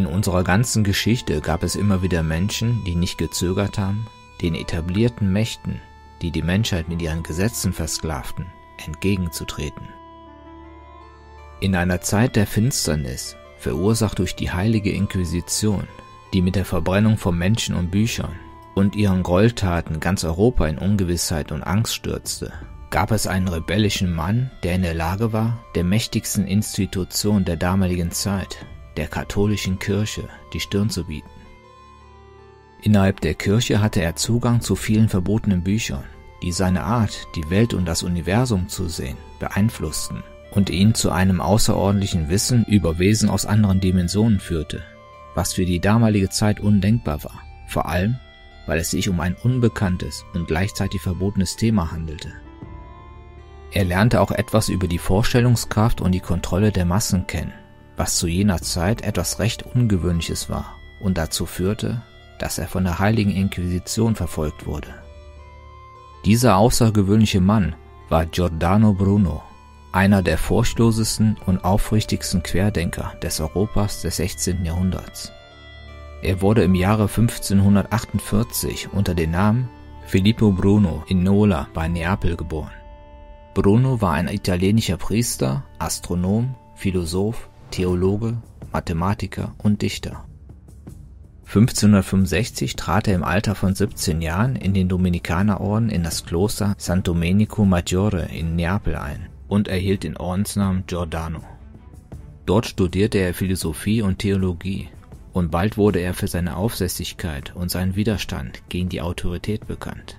In unserer ganzen Geschichte gab es immer wieder Menschen, die nicht gezögert haben, den etablierten Mächten, die die Menschheit mit ihren Gesetzen versklavten, entgegenzutreten. In einer Zeit der Finsternis, verursacht durch die heilige Inquisition, die mit der Verbrennung von Menschen und Büchern und ihren Gräueltaten ganz Europa in Ungewissheit und Angst stürzte, gab es einen rebellischen Mann, der in der Lage war, der mächtigsten Institution der damaligen Zeit, der katholischen Kirche die Stirn zu bieten. Innerhalb der Kirche hatte er Zugang zu vielen verbotenen Büchern, die seine Art, die Welt und das Universum zu sehen, beeinflussten und ihn zu einem außerordentlichen Wissen über Wesen aus anderen Dimensionen führte, was für die damalige Zeit undenkbar war, vor allem weil es sich um ein unbekanntes und gleichzeitig verbotenes Thema handelte. Er lernte auch etwas über die Vorstellungskraft und die Kontrolle der Massen kennen was zu jener Zeit etwas recht Ungewöhnliches war und dazu führte, dass er von der heiligen Inquisition verfolgt wurde. Dieser außergewöhnliche Mann war Giordano Bruno, einer der furchtlosesten und aufrichtigsten Querdenker des Europas des 16. Jahrhunderts. Er wurde im Jahre 1548 unter dem Namen Filippo Bruno in Nola bei Neapel geboren. Bruno war ein italienischer Priester, Astronom, Philosoph Theologe, Mathematiker und Dichter. 1565 trat er im Alter von 17 Jahren in den Dominikanerorden in das Kloster San Domenico Maggiore in Neapel ein und erhielt den Ordensnamen Giordano. Dort studierte er Philosophie und Theologie und bald wurde er für seine Aufsässigkeit und seinen Widerstand gegen die Autorität bekannt.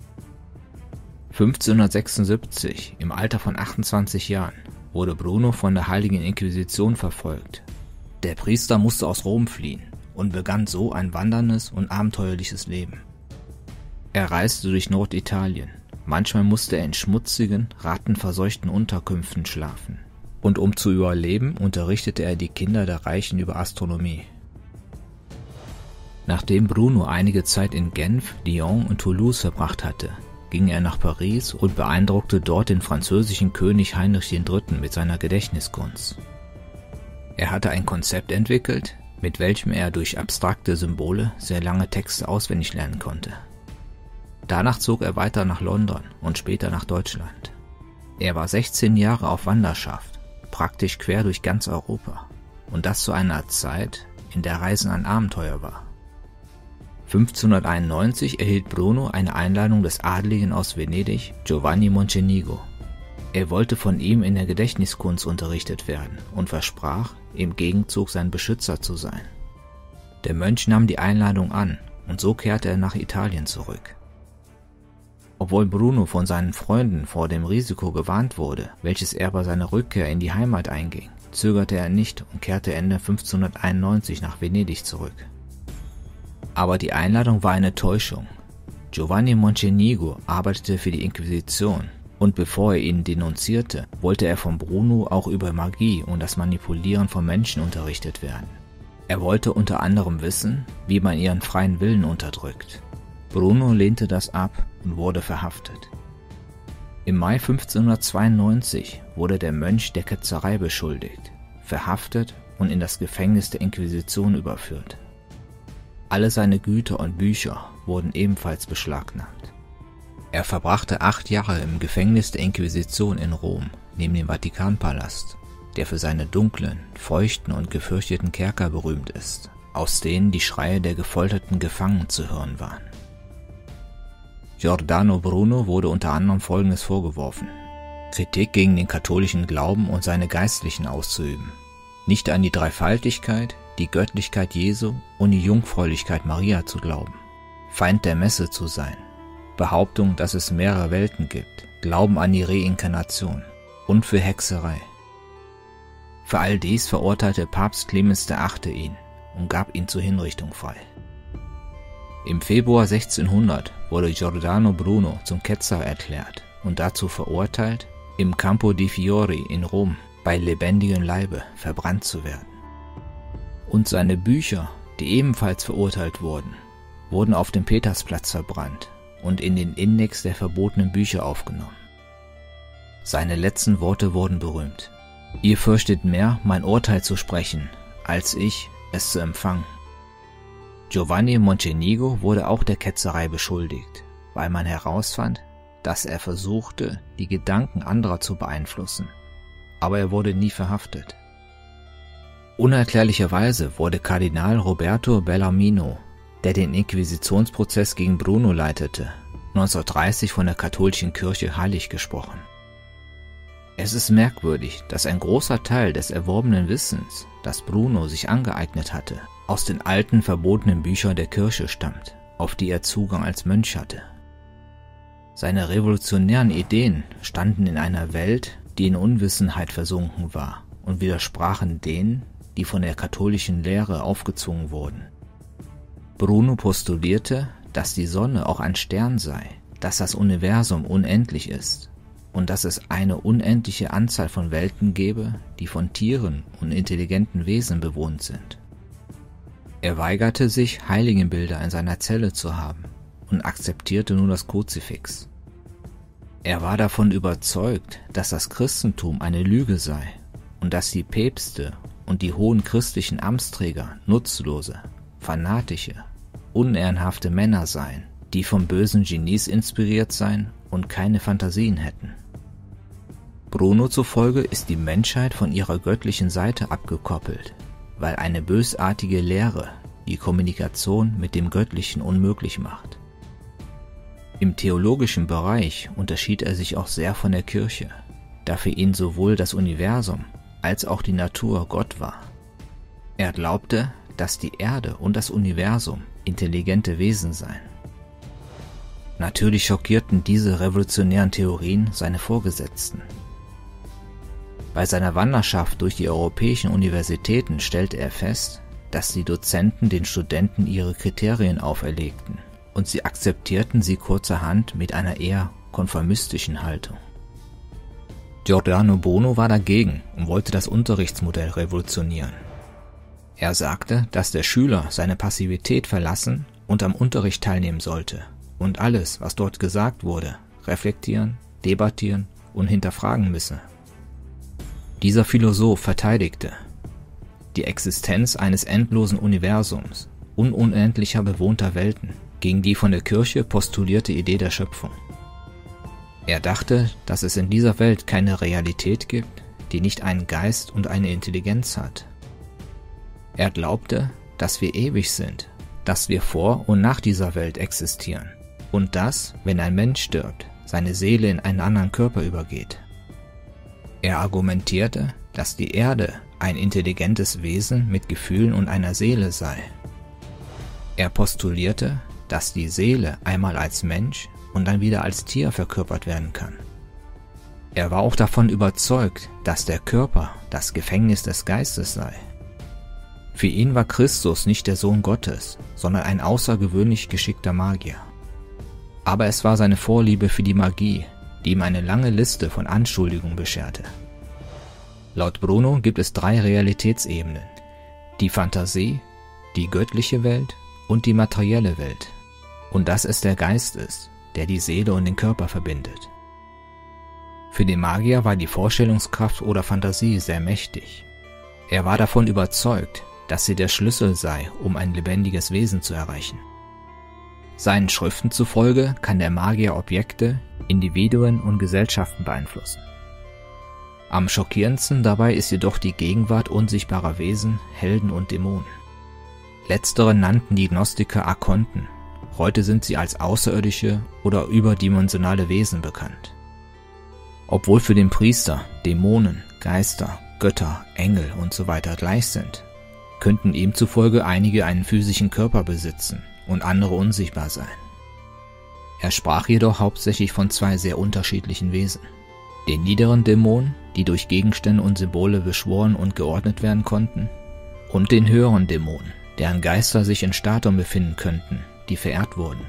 1576, im Alter von 28 Jahren, wurde Bruno von der Heiligen Inquisition verfolgt. Der Priester musste aus Rom fliehen und begann so ein wanderndes und abenteuerliches Leben. Er reiste durch Norditalien. Manchmal musste er in schmutzigen, rattenverseuchten Unterkünften schlafen. Und um zu überleben, unterrichtete er die Kinder der Reichen über Astronomie. Nachdem Bruno einige Zeit in Genf, Lyon und Toulouse verbracht hatte, ging er nach Paris und beeindruckte dort den französischen König Heinrich III. mit seiner Gedächtniskunst. Er hatte ein Konzept entwickelt, mit welchem er durch abstrakte Symbole sehr lange Texte auswendig lernen konnte. Danach zog er weiter nach London und später nach Deutschland. Er war 16 Jahre auf Wanderschaft, praktisch quer durch ganz Europa, und das zu einer Zeit, in der Reisen ein Abenteuer war. 1591 erhielt Bruno eine Einladung des Adligen aus Venedig, Giovanni Moncenigo. Er wollte von ihm in der Gedächtniskunst unterrichtet werden und versprach, im Gegenzug sein Beschützer zu sein. Der Mönch nahm die Einladung an und so kehrte er nach Italien zurück. Obwohl Bruno von seinen Freunden vor dem Risiko gewarnt wurde, welches er bei seiner Rückkehr in die Heimat einging, zögerte er nicht und kehrte Ende 1591 nach Venedig zurück. Aber die Einladung war eine Täuschung. Giovanni Moncenigo arbeitete für die Inquisition und bevor er ihn denunzierte, wollte er von Bruno auch über Magie und das Manipulieren von Menschen unterrichtet werden. Er wollte unter anderem wissen, wie man ihren freien Willen unterdrückt. Bruno lehnte das ab und wurde verhaftet. Im Mai 1592 wurde der Mönch der Ketzerei beschuldigt, verhaftet und in das Gefängnis der Inquisition überführt. Alle seine Güter und Bücher wurden ebenfalls beschlagnahmt. Er verbrachte acht Jahre im Gefängnis der Inquisition in Rom, neben dem Vatikanpalast, der für seine dunklen, feuchten und gefürchteten Kerker berühmt ist, aus denen die Schreie der gefolterten Gefangenen zu hören waren. Giordano Bruno wurde unter anderem Folgendes vorgeworfen. Kritik gegen den katholischen Glauben und seine Geistlichen auszuüben, nicht an die Dreifaltigkeit, die Göttlichkeit Jesu und die Jungfräulichkeit Maria zu glauben, Feind der Messe zu sein, Behauptung, dass es mehrere Welten gibt, Glauben an die Reinkarnation und für Hexerei. Für all dies verurteilte Papst Clemens VIII. ihn und gab ihn zur Hinrichtung frei. Im Februar 1600 wurde Giordano Bruno zum Ketzer erklärt und dazu verurteilt, im Campo di Fiori in Rom bei lebendigem Leibe verbrannt zu werden und seine Bücher, die ebenfalls verurteilt wurden, wurden auf dem Petersplatz verbrannt und in den Index der verbotenen Bücher aufgenommen. Seine letzten Worte wurden berühmt. Ihr fürchtet mehr, mein Urteil zu sprechen, als ich, es zu empfangen. Giovanni Moncenigo wurde auch der Ketzerei beschuldigt, weil man herausfand, dass er versuchte, die Gedanken anderer zu beeinflussen, aber er wurde nie verhaftet. Unerklärlicherweise wurde Kardinal Roberto Bellarmino, der den Inquisitionsprozess gegen Bruno leitete, 1930 von der katholischen Kirche heilig gesprochen. Es ist merkwürdig, dass ein großer Teil des erworbenen Wissens, das Bruno sich angeeignet hatte, aus den alten verbotenen Büchern der Kirche stammt, auf die er Zugang als Mönch hatte. Seine revolutionären Ideen standen in einer Welt, die in Unwissenheit versunken war und widersprachen denen, die von der katholischen Lehre aufgezwungen wurden. Bruno postulierte, dass die Sonne auch ein Stern sei, dass das Universum unendlich ist und dass es eine unendliche Anzahl von Welten gebe, die von Tieren und intelligenten Wesen bewohnt sind. Er weigerte sich, Heiligenbilder in seiner Zelle zu haben und akzeptierte nur das Kruzifix. Er war davon überzeugt, dass das Christentum eine Lüge sei und dass die Päpste und die hohen christlichen Amtsträger nutzlose, fanatische, unehrenhafte Männer seien, die vom bösen Genies inspiriert seien und keine Fantasien hätten. Bruno zufolge ist die Menschheit von ihrer göttlichen Seite abgekoppelt, weil eine bösartige Lehre die Kommunikation mit dem Göttlichen unmöglich macht. Im theologischen Bereich unterschied er sich auch sehr von der Kirche, da für ihn sowohl das Universum als auch die Natur Gott war. Er glaubte, dass die Erde und das Universum intelligente Wesen seien. Natürlich schockierten diese revolutionären Theorien seine Vorgesetzten. Bei seiner Wanderschaft durch die europäischen Universitäten stellte er fest, dass die Dozenten den Studenten ihre Kriterien auferlegten und sie akzeptierten sie kurzerhand mit einer eher konformistischen Haltung. Giordano Bono war dagegen und wollte das Unterrichtsmodell revolutionieren. Er sagte, dass der Schüler seine Passivität verlassen und am Unterricht teilnehmen sollte und alles, was dort gesagt wurde, reflektieren, debattieren und hinterfragen müsse. Dieser Philosoph verteidigte die Existenz eines endlosen Universums und unendlicher bewohnter Welten gegen die von der Kirche postulierte Idee der Schöpfung. Er dachte, dass es in dieser Welt keine Realität gibt, die nicht einen Geist und eine Intelligenz hat. Er glaubte, dass wir ewig sind, dass wir vor und nach dieser Welt existieren und dass, wenn ein Mensch stirbt, seine Seele in einen anderen Körper übergeht. Er argumentierte, dass die Erde ein intelligentes Wesen mit Gefühlen und einer Seele sei. Er postulierte, dass die Seele einmal als Mensch und dann wieder als Tier verkörpert werden kann. Er war auch davon überzeugt, dass der Körper das Gefängnis des Geistes sei. Für ihn war Christus nicht der Sohn Gottes, sondern ein außergewöhnlich geschickter Magier. Aber es war seine Vorliebe für die Magie, die ihm eine lange Liste von Anschuldigungen bescherte. Laut Bruno gibt es drei Realitätsebenen. Die Fantasie, die göttliche Welt und die materielle Welt. Und dass es der Geist ist, der die Seele und den Körper verbindet. Für den Magier war die Vorstellungskraft oder Fantasie sehr mächtig. Er war davon überzeugt, dass sie der Schlüssel sei, um ein lebendiges Wesen zu erreichen. Seinen Schriften zufolge kann der Magier Objekte, Individuen und Gesellschaften beeinflussen. Am schockierendsten dabei ist jedoch die Gegenwart unsichtbarer Wesen, Helden und Dämonen. Letztere nannten die Gnostiker Arkonten. Heute sind sie als außerirdische oder überdimensionale Wesen bekannt. Obwohl für den Priester Dämonen, Geister, Götter, Engel und so gleich sind, könnten ihm zufolge einige einen physischen Körper besitzen und andere unsichtbar sein. Er sprach jedoch hauptsächlich von zwei sehr unterschiedlichen Wesen. Den niederen Dämonen, die durch Gegenstände und Symbole beschworen und geordnet werden konnten, und den höheren Dämonen, deren Geister sich in Statuen befinden könnten, die verehrt wurden.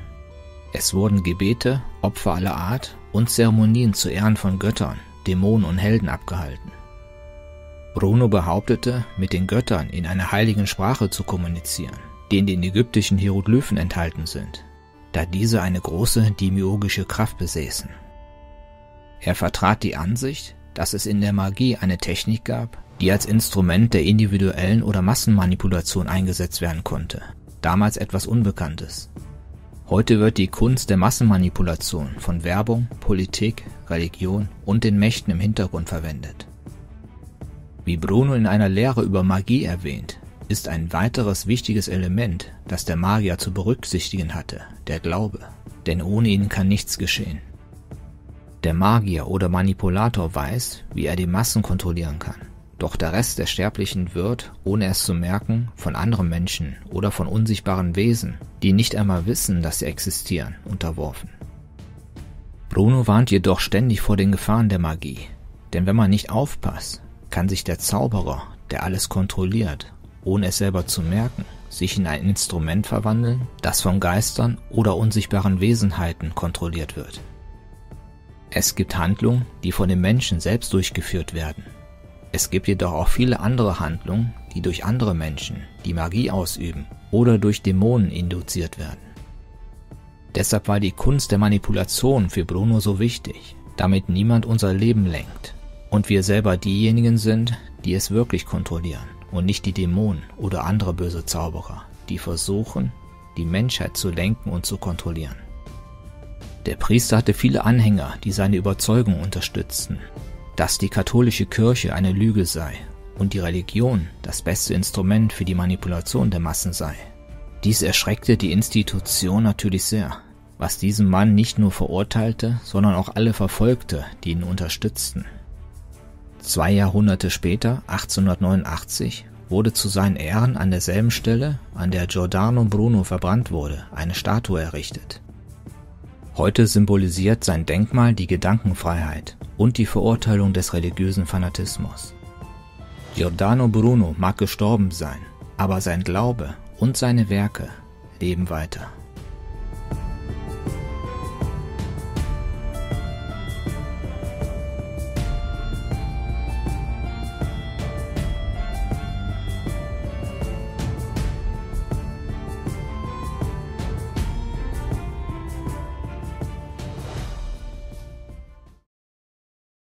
Es wurden Gebete, Opfer aller Art und Zeremonien zu Ehren von Göttern, Dämonen und Helden abgehalten. Bruno behauptete, mit den Göttern in einer heiligen Sprache zu kommunizieren, die in den ägyptischen Hieroglyphen enthalten sind, da diese eine große demiurgische Kraft besäßen. Er vertrat die Ansicht, dass es in der Magie eine Technik gab, die als Instrument der individuellen oder Massenmanipulation eingesetzt werden konnte, damals etwas Unbekanntes. Heute wird die Kunst der Massenmanipulation von Werbung, Politik, Religion und den Mächten im Hintergrund verwendet. Wie Bruno in einer Lehre über Magie erwähnt, ist ein weiteres wichtiges Element, das der Magier zu berücksichtigen hatte, der Glaube, denn ohne ihn kann nichts geschehen. Der Magier oder Manipulator weiß, wie er die Massen kontrollieren kann. Doch der Rest der Sterblichen wird, ohne es zu merken, von anderen Menschen oder von unsichtbaren Wesen, die nicht einmal wissen, dass sie existieren, unterworfen. Bruno warnt jedoch ständig vor den Gefahren der Magie, denn wenn man nicht aufpasst, kann sich der Zauberer, der alles kontrolliert, ohne es selber zu merken, sich in ein Instrument verwandeln, das von Geistern oder unsichtbaren Wesenheiten kontrolliert wird. Es gibt Handlungen, die von den Menschen selbst durchgeführt werden. Es gibt jedoch auch viele andere Handlungen, die durch andere Menschen, die Magie ausüben oder durch Dämonen induziert werden. Deshalb war die Kunst der Manipulation für Bruno so wichtig, damit niemand unser Leben lenkt und wir selber diejenigen sind, die es wirklich kontrollieren und nicht die Dämonen oder andere böse Zauberer, die versuchen, die Menschheit zu lenken und zu kontrollieren. Der Priester hatte viele Anhänger, die seine Überzeugung unterstützten, dass die katholische Kirche eine Lüge sei und die Religion das beste Instrument für die Manipulation der Massen sei. Dies erschreckte die Institution natürlich sehr, was diesen Mann nicht nur verurteilte, sondern auch alle verfolgte, die ihn unterstützten. Zwei Jahrhunderte später, 1889, wurde zu seinen Ehren an derselben Stelle, an der Giordano Bruno verbrannt wurde, eine Statue errichtet. Heute symbolisiert sein Denkmal die Gedankenfreiheit und die Verurteilung des religiösen Fanatismus. Giordano Bruno mag gestorben sein, aber sein Glaube und seine Werke leben weiter.